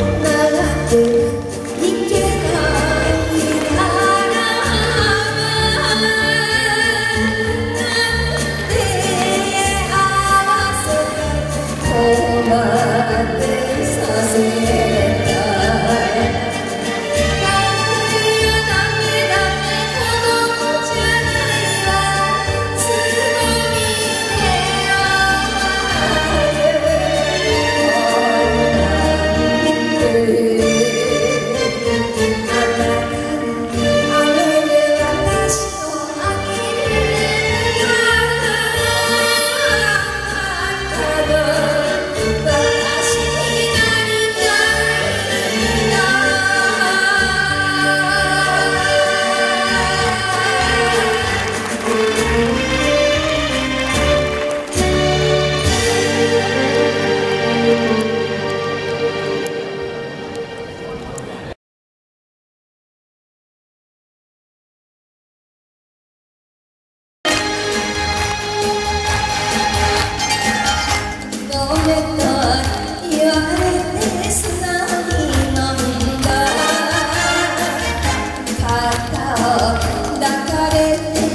No. Dakare.